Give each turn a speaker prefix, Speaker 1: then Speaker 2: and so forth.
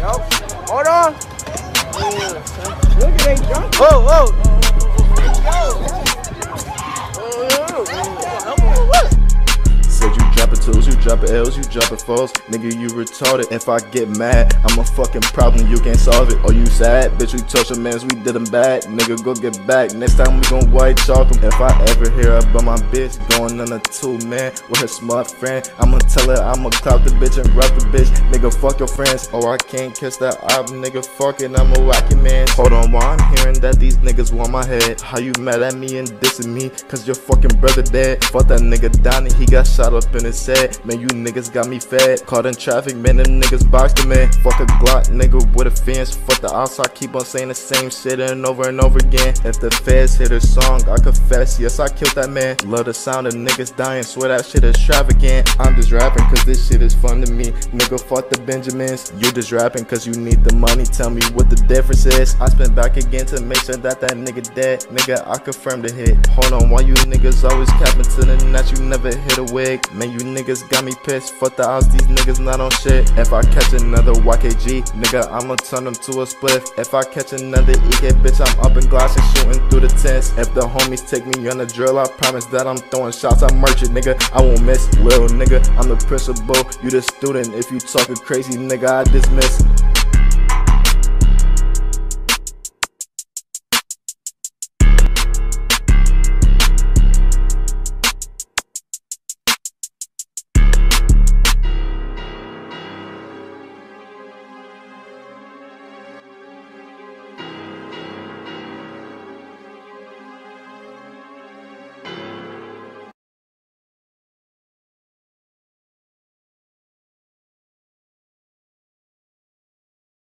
Speaker 1: Yo, hold on. Look at they jump.
Speaker 2: Oh,
Speaker 3: whoa. Yo. Twos, you dropping L's, you dropping fours. Nigga, you retarded. If I get mad, I'm a fucking problem, you can't solve it. Oh, you sad? Bitch, we touch your mans, we did them bad. Nigga, go get back. Next time we gon' white chalk 'em. If I ever hear about my bitch going on a two man with her smart friend, I'ma tell her I'ma clout the bitch and rock the bitch. Nigga, fuck your friends. Oh, I can't kiss that op, nigga, fuck it, I'm a wacky man. Hold on, while I'm hearing that these niggas want my head. How you mad at me and dissing me? Cause your fucking brother dead. Fuck that nigga Donnie, he got shot up in his head. Man, you niggas got me fed. Caught in traffic, man, them niggas boxed him man. Fuck a Glock, nigga, with a fence. Fuck the outside, keep on saying the same shit and over and over again. If the feds hit a song, I confess, yes, I killed that man. Love the sound of niggas dying, swear that shit is extravagant. I'm just rapping cause this shit is fun to me. Nigga, fuck the Benjamins. You just rapping cause you need the money. Tell me what the difference is. I spin back again to make sure that that nigga dead. Nigga, I confirm the hit. Hold on, why you niggas always capping to the net? You never hit a wig. Man, you niggas got me pissed. Fuck the odds, these niggas not on shit. If I catch another YKG, nigga, I'ma turn them to a spliff. If I catch another EK, bitch, I'm up in glass and shooting through the tents. If the homies take me on the drill, I promise that I'm throwing shots. I merch it, nigga. I won't miss. Lil nigga, I'm the principal. You the student. If you talking crazy, nigga, I dismiss.